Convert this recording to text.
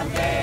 nombre.